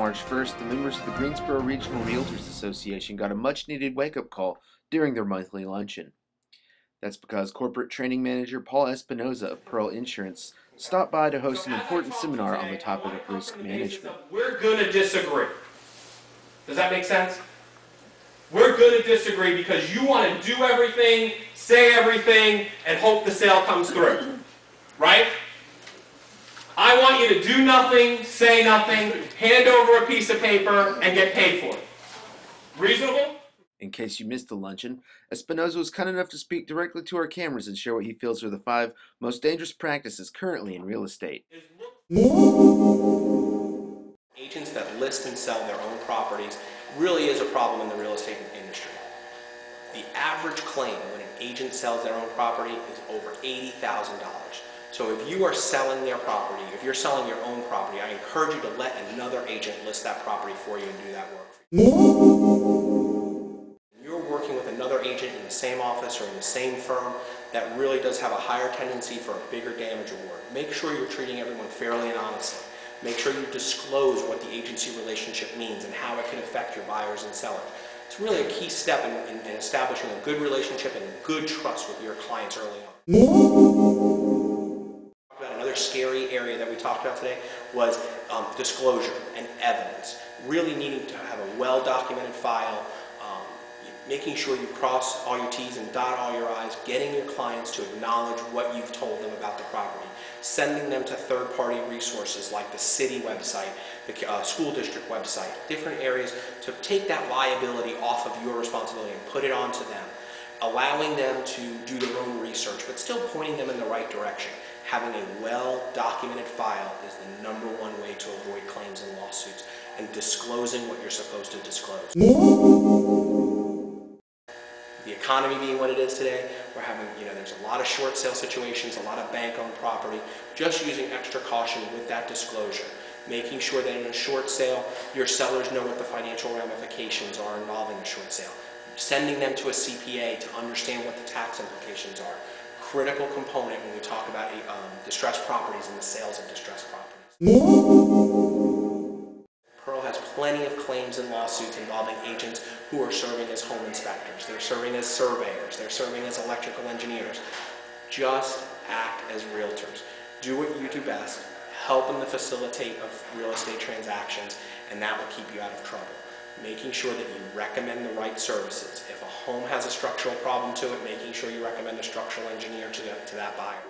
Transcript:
March 1st, the members of the Greensboro Regional Realtors Association got a much needed wake up call during their monthly luncheon. That's because corporate training manager Paul Espinosa of Pearl Insurance stopped by to host an important seminar on the topic of risk management. We're going to disagree. Does that make sense? We're going to disagree because you want to do everything, say everything, and hope the sale comes through. Right? I want you to do nothing, say nothing, hand over a piece of paper, and get paid for it. Reasonable? In case you missed the luncheon, Espinosa was kind enough to speak directly to our cameras and share what he feels are the five most dangerous practices currently in real estate. Agents that list and sell their own properties really is a problem in the real estate industry. The average claim when an agent sells their own property is over $80,000. So if you are selling their property, if you're selling your own property, I encourage you to let another agent list that property for you and do that work you. You're working with another agent in the same office or in the same firm that really does have a higher tendency for a bigger damage award. Make sure you're treating everyone fairly and honestly. Make sure you disclose what the agency relationship means and how it can affect your buyers and sellers. It's really a key step in, in, in establishing a good relationship and good trust with your clients early on was um, disclosure and evidence. Really needing to have a well-documented file, um, making sure you cross all your T's and dot all your I's, getting your clients to acknowledge what you've told them about the property, sending them to third-party resources like the city website, the uh, school district website, different areas to take that liability off of your responsibility and put it onto them allowing them to do their own research, but still pointing them in the right direction having a well-documented file is the number one way to avoid claims and lawsuits and disclosing what you're supposed to disclose. The economy being what it is today, we're having, you know, there's a lot of short sale situations, a lot of bank-owned property, just using extra caution with that disclosure. Making sure that in a short sale, your sellers know what the financial ramifications are involving a short sale. Sending them to a CPA to understand what the tax implications are critical component when we talk about um, distressed properties and the sales of distressed properties. Pearl has plenty of claims and lawsuits involving agents who are serving as home inspectors. They're serving as surveyors. They're serving as electrical engineers. Just act as realtors. Do what you do best. Help in the facilitate of real estate transactions, and that will keep you out of trouble making sure that you recommend the right services. If a home has a structural problem to it, making sure you recommend a structural engineer to, the, to that buyer.